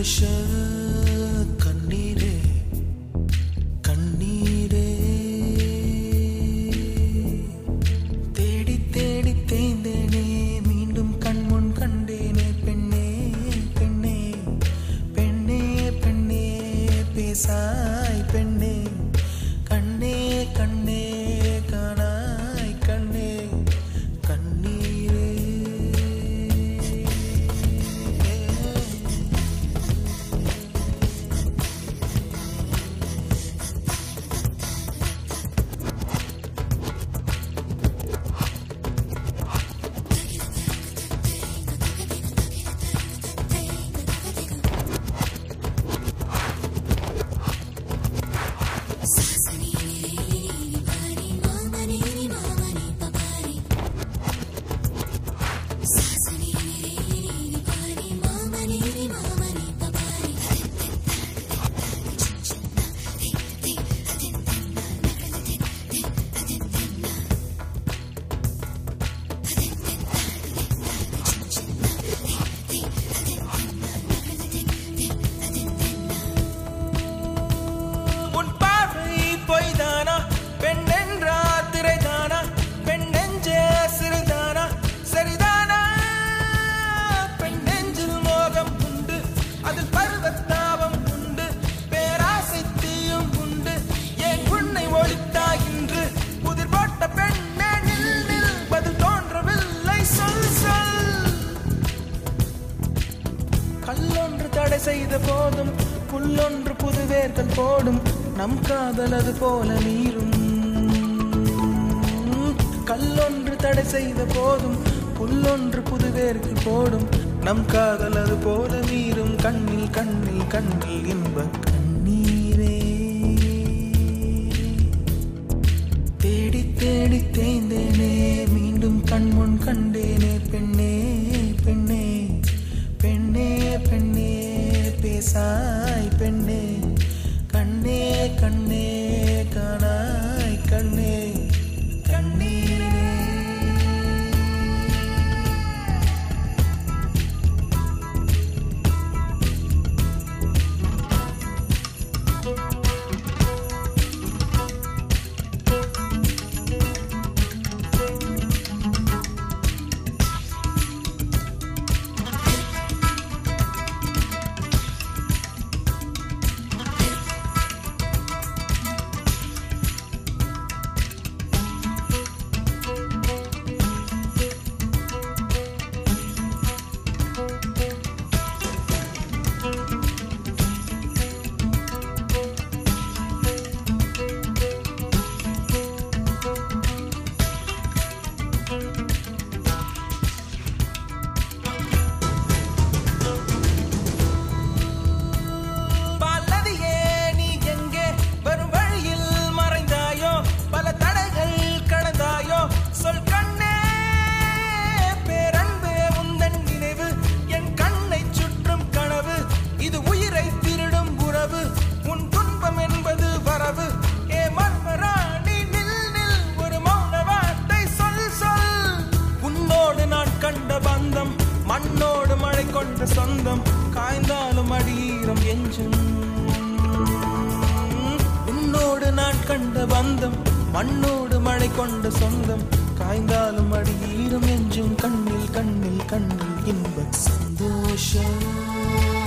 ah வேலை செய்த போதும் புல்லொன்று புதுவேர்கள் போடும். நம் காதல் அது போல நீரும். கல்லொன்று தடை செய்த போதும் புல்லொன்று புதுவேர்கள் போடும். நம் காதல் அது போல நீரும். கண்ணில் கண்ணில் கண்ணில் இன்ப கண்ணீரே. தேடி தேடி தேய்ந்தேனே. மீண்டும் கண்முன் கண்டேனே பெண் சாய் பெண்ணே கண்ணே கண்ணே. கொண்ட சொந்தம் காய்ந்தாலும் அடியீரம் எஞ்சும். உன்னோடு நான் கண்ட பந்தம் மண்ணோடு மழை கொண்ட சொந்தம் காய்ந்தாலும் அடியீரம் எஞ்சும். கண்ணில் கண்ணில் கண்ணில் இன்ப சந்தோஷம்.